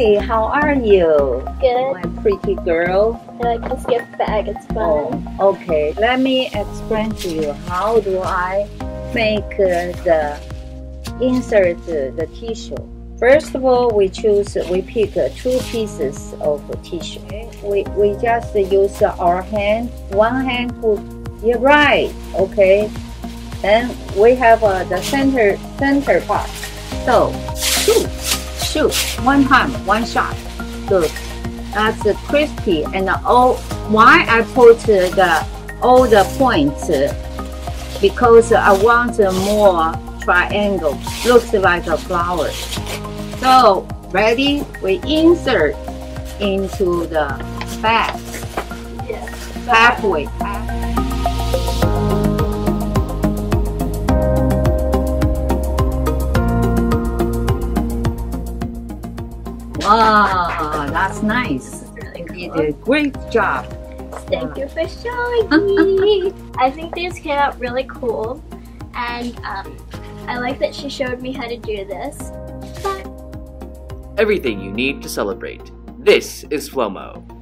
Hey, how are you? Good. My pretty girl. I like this gift bag. It's fun. Oh, okay. Let me explain to you how do I make uh, the insert uh, the tissue. First of all, we choose, we pick uh, two pieces of tissue. We, we just use our hand, one hand to, yeah, right, okay. Then we have uh, the center, center part. So, shoot, one time, one shot. Good. That's crispy and all, why I put the, all the points, because I want more triangle, looks like a flower. So ready? We insert into the back, halfway. Wow, that's nice. You did a great job. Thank you for showing me. I think these came out really cool, and um, I like that she showed me how to do this. But Everything you need to celebrate. This is FLOMO.